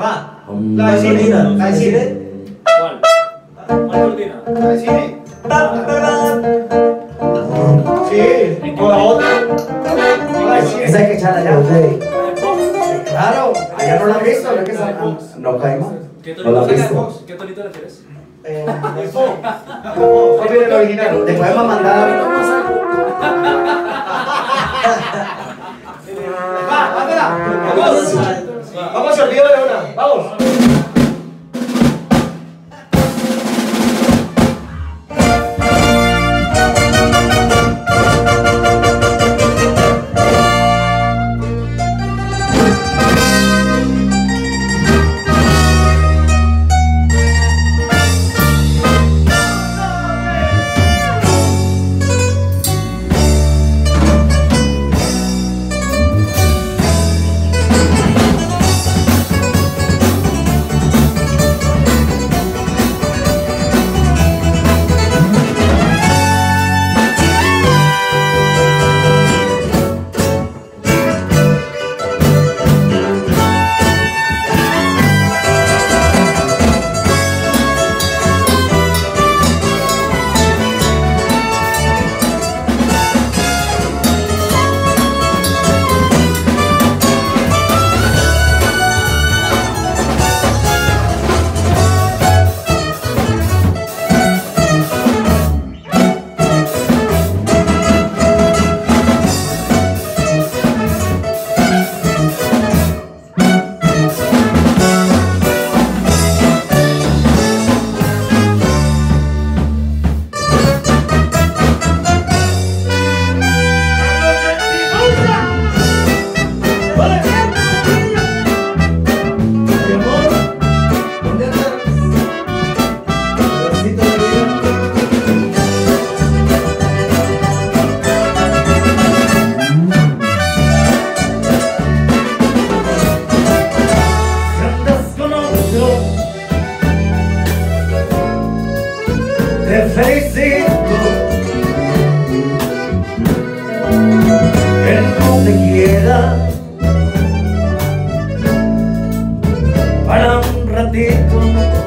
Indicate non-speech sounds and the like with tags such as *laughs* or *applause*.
Va. La de cine. La de cine. ¿Cuál? ¿Cuál cortina? La de cine. Sí, con la otra. La de cine. Esa hay que echarla ya. Claro, allá no la han visto, no es que se No caímos. ¿Qué la tonito, has visto. ¿Qué tonito refieres? Eh, eso. Copia del original. Te podemos mandar. *laughs* Va, hágala. Vamos. Vamos, se olvida de una. Vamos. felicito. Que no quiera. Para un ratito.